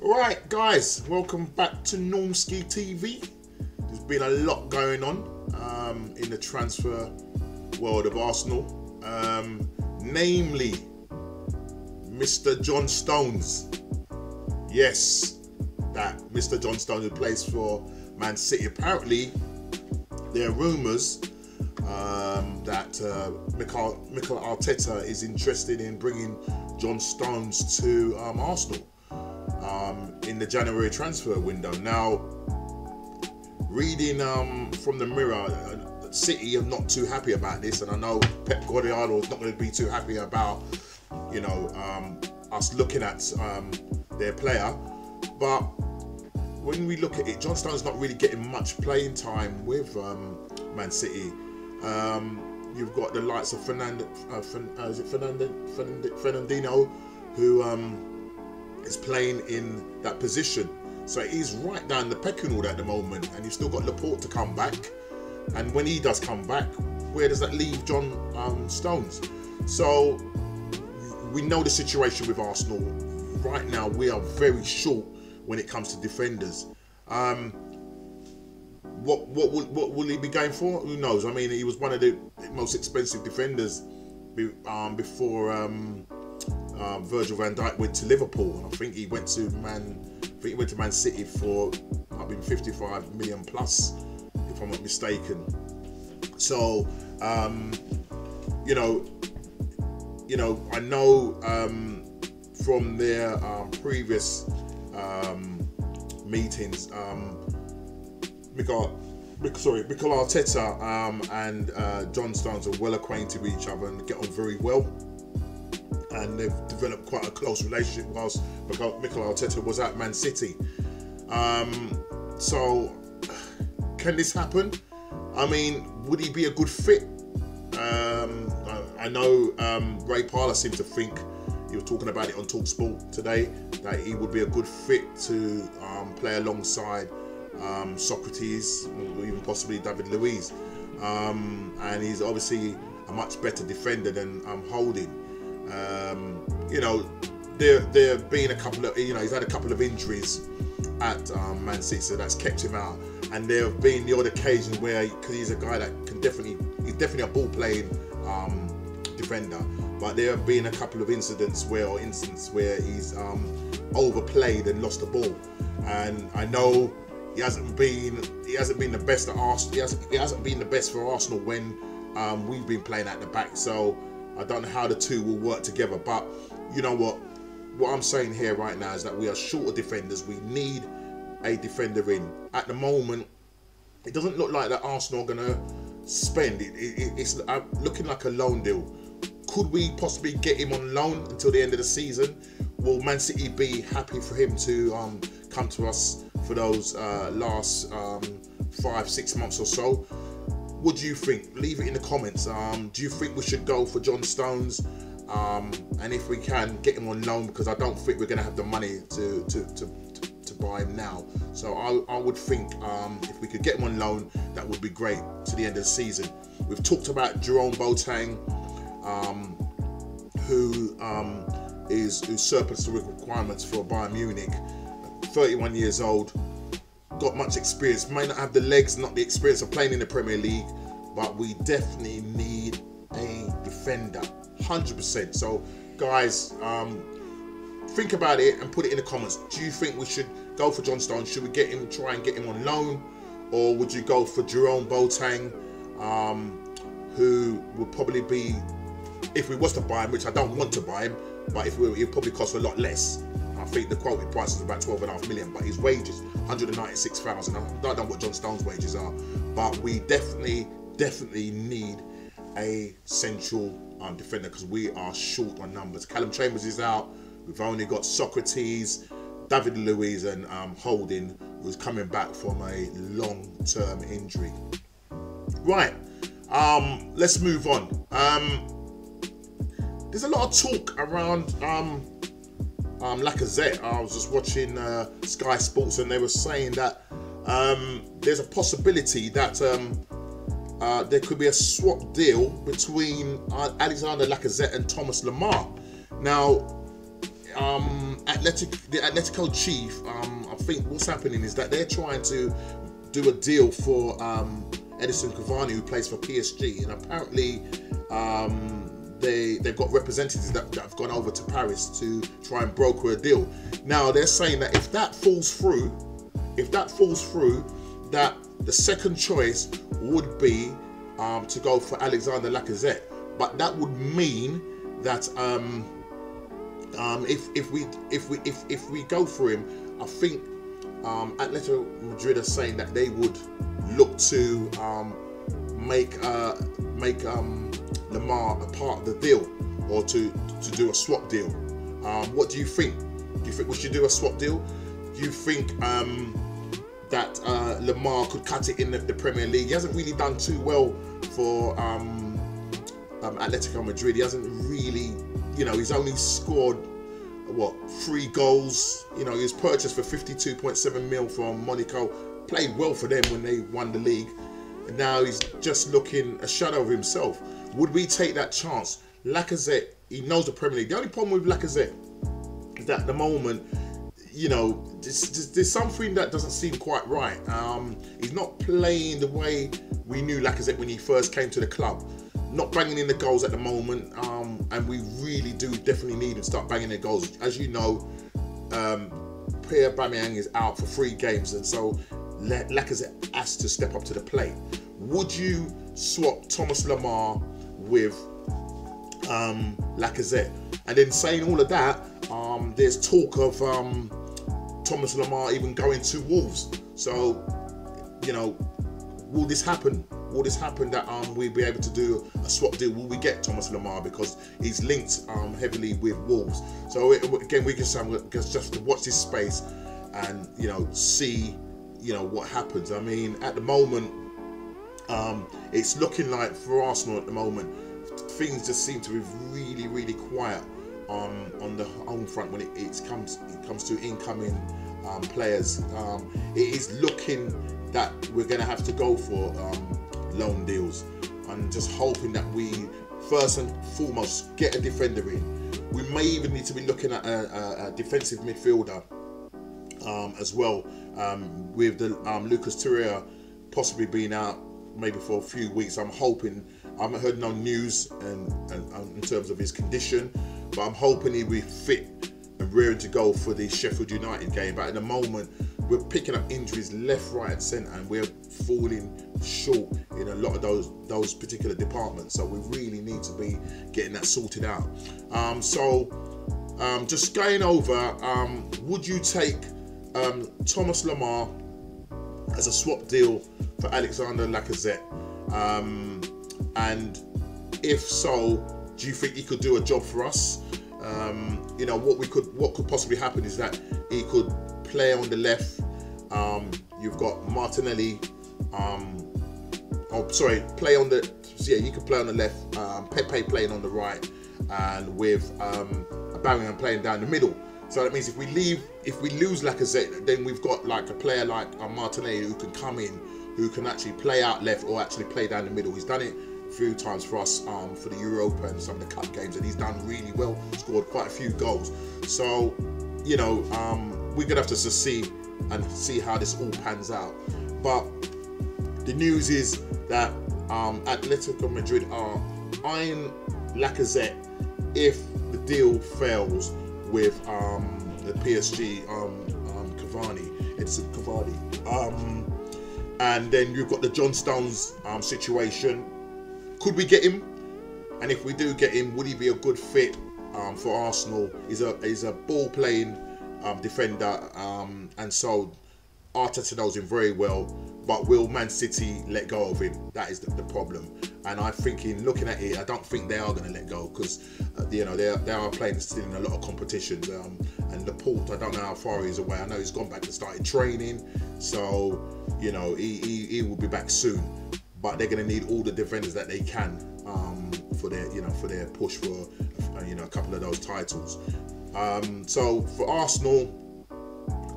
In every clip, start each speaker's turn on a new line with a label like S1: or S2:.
S1: Right, guys, welcome back to Normski TV. There's been a lot going on um, in the transfer world of Arsenal, um, namely Mr. John Stones. Yes, that Mr. John Stones who plays for Man City. Apparently, there are rumours um, that uh, Mikel, Arteta is interested in bringing John Stones to um, Arsenal um, in the January transfer window. Now, reading um, from the Mirror, uh, City are not too happy about this, and I know Pep Guardiola is not going to be too happy about, you know, um, us looking at um, their player. But when we look at it, John Stone's not really getting much playing time with um, Man City. Um, you've got the likes of Fernando, uh, Fern, uh, is it Fernando, Fernandinho, who um, is playing in that position. So he's right down the pecking order at the moment, and you've still got Laporte to come back. And when he does come back, where does that leave John um, Stones? So we know the situation with Arsenal. Right now, we are very short when it comes to defenders. Um, what what will, what will he be going for? Who knows? I mean, he was one of the most expensive defenders um, before um, um, Virgil van Dijk went to Liverpool. I think he went to Man. I think he went to Man City for I mean 55 million plus, if I'm not mistaken. So, um, you know, you know, I know um, from their um, previous um, meetings, um, Mikel, sorry, Mikel Arteta um, and uh, John Stones are well acquainted with each other and get on very well. And they've developed quite a close relationship whilst Mikel, Arteta was at Man City. Um, so, can this happen? I mean, would he be a good fit? Um, I, know um, Ray Parlour seemed to think he was talking about it on Talksport today that he would be a good fit to um, play alongside um, Sokratis or even possibly David Luiz. Um, and he's obviously a much better defender than um, Holding. Um, you know, there there have been a couple of you know he's had a couple of injuries at um, Man City, so that's kept him out. And there have been the odd occasion where because he's a guy that can definitely he's definitely a ball playing um, defender. But there have been a couple of incidents where or instances where he's um, overplayed and lost the ball. And I know he hasn't been he hasn't been the best at Arsenal. He hasn't, he hasn't been the best for Arsenal when um, we've been playing at the back. So I don't know how the two will work together. But you know what? What I'm saying here right now is that we are short of defenders. We need a defender in. At the moment, it doesn't look like that Arsenal are going to spend. It, it, it's looking like a loan deal. Could we possibly get him on loan until the end of the season? Will Man City be happy for him to um, come to us for those uh, last um, five, six months or so? What do you think? Leave it in the comments. Um, do you think we should go for John Stones? Um, and if we can, get him on loan because I don't think we're going to have the money to, to, to, to buy him now. So I, I would think um, if we could get him on loan, that would be great to the end of the season. We've talked about Jerome Boateng, um, who um, is who surplus the requirements for Bayern Munich. 31 years old, got much experience. May not have the legs, not the experience of playing in the Premier League, but we definitely need a defender, 100%. So, guys, um, think about it and put it in the comments. Do you think we should go for John Stone? Should we get him, try and get him on loan, or would you go for Jerome Boateng, um, who would probably be, if we was to buy him, which I don't want to buy him, but if we, it probably cost a lot less. I think the quoted price is about 12 and a half million, but his wages 196,000. I don't know what John Stone's wages are, but we definitely, definitely need a central um, defender because we are short on numbers. Callum Chambers is out. We've only got Sokratis, David Luiz, and um, Holding, who's coming back from a long-term injury. Right, um, let's move on. Um, there's a lot of talk around um, um, Lacazette. I was just watching uh, Sky Sports and they were saying that um, there's a possibility that um, uh, there could be a swap deal between uh, Alexander Lacazette and Thomas Lemar. Now, um, Athletic, the Atletico chief, um, I think what's happening is that they're trying to do a deal for um, Edinson Cavani, who plays for PSG, and apparently um, they they've got representatives that, that, have gone over to Paris to try and broker a deal. Now they're saying that if that falls through, if that falls through, that the second choice would be um, to go for Alexander Lacazette, but that would mean that um, um, if if we if we if if we go for him, I think um, Atletico Madrid are saying that they would look to um, make uh, make um, Lemar a part of the deal or to to do a swap deal. Um, what do you think? Do you think we should do a swap deal? Do you think um, that uh, Lemar could cut it in the, the, Premier League? He hasn't really done too well for um, um, Atletico Madrid. He hasn't really, you know, he's only scored what three goals. You know, he was purchased for 52.7 mil from Monaco. Played well for them when they won the league. And now he's just looking a shadow of himself. Would we take that chance? Lacazette, he knows the Premier League. The only problem with Lacazette is that at the moment, you know, there's, something that doesn't seem quite right. Um, he's not playing the way we knew Lacazette when he first came to the club. Not banging in the goals at the moment, um, and we really do definitely need him to start banging the goals. As you know, um, Pierre Aubameyang is out for three games, and so Lacazette has to step up to the plate. Would you swap Thomas Lemar with um, Lacazette? And then saying all of that, um, there's talk of um, Thomas Lemar even going to Wolves. So, you know, will this happen? Will this happen that um, we'll be able to do a swap deal? Will we get Thomas Lemar because he's linked um, heavily with Wolves? So it, again, we can just just watch this space and you know see you know what happens. I mean, at the moment, um, it's looking like for Arsenal at the moment, things just seem to be really, really quiet on on the home front when it, it comes it comes to incoming um, players. Um, it is looking that we're going to have to go for um, loan deals. and just hoping that we first and foremost get a defender in. We may even need to be looking at a, a, a defensive midfielder um, as well, um, with the um, Lucas Torreira possibly being out maybe for a few weeks. I'm hoping. I haven't heard no news and, and, and in terms of his condition, but I'm hoping he'll be fit and rearing to go for the Sheffield United game. But at the moment, we're picking up injuries left, right, and centre, and we're falling short in a lot of those those particular departments. So we really need to be getting that sorted out. Um, so um, just going over, um, would you take um, Thomas Lemar as a swap deal for Alexander Lacazette? Um, and if so, do you think he could do a job for us? Um, you know what we could, what could possibly happen is that he could play on the left. Um, you've got Martinelli. Um, oh, sorry, play on the. Yeah, you could play on the left. Um, Pepe playing on the right, and with um, Barringham playing down the middle. So that means if we leave, if we lose Lacazette, then we've got like a player like uh, Martinelli who can come in, who can actually play out left or actually play down the middle. He's done it a few times for us um, for the Europa and some of the cup games, and he's done really well. Scored quite a few goals. So, you know, um, we're gonna have to see and see how this all pans out. But the news is that um, Atletico Madrid are eyeing Lacazette if the deal fails with um, the PSG um, um, Cavani. It's Cavani. Um, and then you've got the John Stones um, situation. Could we get him? And if we do get him, would he be a good fit um, for Arsenal? He's a he's a ball playing um, defender, um, and so Arteta knows him very well. But will Man City let go of him? That is the, the problem. And I think in looking at it, I don't think they are going to let go because uh, you know they are, they are playing still in a lot of competitions. Um, and Laporte, I don't know how far he's away. I know he's gone back and started training, so you know he, he, he will be back soon. But they're going to need all the defenders that they can um, for their you know for their push for uh, you know a couple of those titles. Um, so for Arsenal,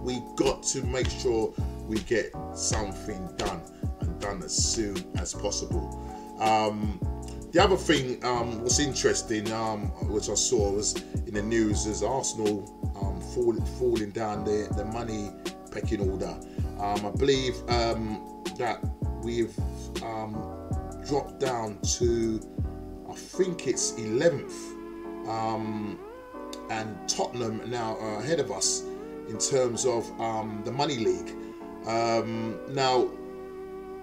S1: we got to make sure we get something done and done as soon as possible. Um, the other thing um, was interesting, um, which I saw was in the news, is Arsenal um, fall, falling down the, the money pecking order. Um, I believe um, that we've um, dropped down to, I think it's 11th, and Tottenham now are ahead of us in terms of the money league. now,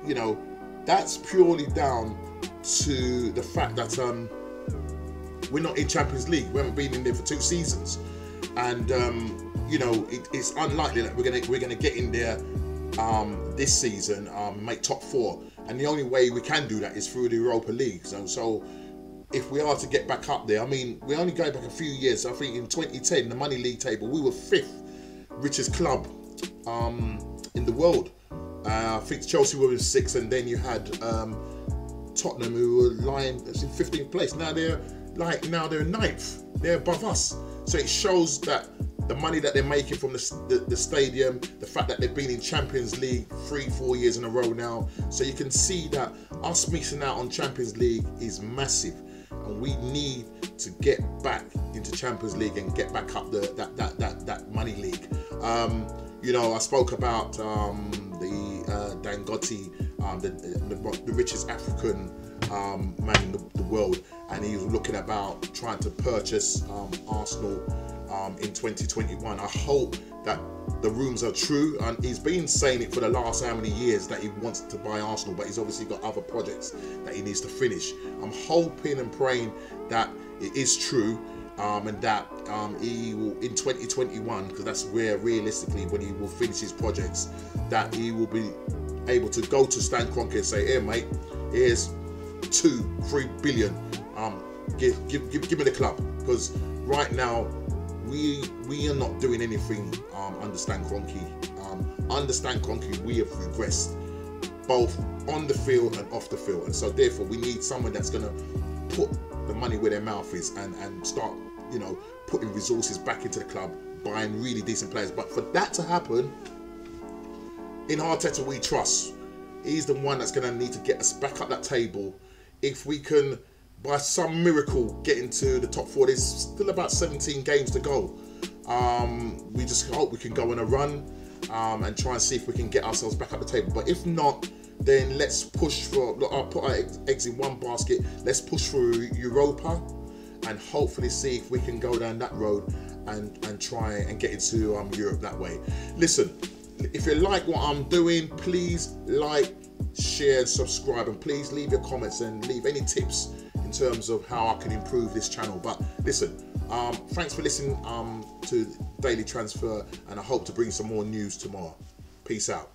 S1: you know, that's purely down to the fact that um, we're not in Champions League. We haven't been in there for two seasons, and um, you know it, it's unlikely that we're gonna we're gonna get in there um, this season, um, make top four. And the only way we can do that is through the Europa League. So, so if we are to get back up there, I mean, we're only going back a few years. I think in 2010, the Money League table, we were fifth richest club um, in the world. Uh, I think Chelsea were in sixth, and then you had um, Tottenham who were lying in 15th place. Now they're like now they're ninth. They're above us. So it shows that the money that they're making from the, the, the, stadium, the fact that they've been in Champions League three, four years in a row now. So you can see that us missing out on Champions League is massive. And we need to get back into Champions League and get back up the that that that, that money league. Um, you know, I spoke about um, uh, Dangote, um, the, the, the, richest African um, man in the, the, world, and he was looking about trying to purchase um, Arsenal um, in 2021. I hope that the rumors are true, and he's been saying it for the last how many years that he wants to buy Arsenal, but he's obviously got other projects that he needs to finish. I'm hoping and praying that it is true um, and that um, he will in 2021 because that's where realistically when he will finish his projects that he will be able to go to Stan Kroenke and say, "Here, mate, here's two, three billion. Um, give, give, give, give me the club because right now we we are not doing anything um, under Stan Kroenke. Um, under Stan Kroenke, we have regressed both on the field and off the field, and so therefore we need someone that's going to put the money where their mouth is and, and start, you know, putting resources back into the club, buying really decent players. But for that to happen, in Arteta we trust. He's the one that's going to need to get us back up that table. If we can, by some miracle, get into the top four, there's still about 17 games to go. Um, we just hope we can go on a run um, and try and see if we can get ourselves back up the table. But if not, then let's push for. I'll put our eggs in one basket. Let's push for Europa, and hopefully see if we can go down that road and and try and get into um, Europe that way. Listen, if you like what I'm doing, please like, share, subscribe, and please leave your comments and leave any tips in terms of how I can improve this channel. But listen, um, thanks for listening um, to Daily Transfer, and I hope to bring some more news tomorrow. Peace out.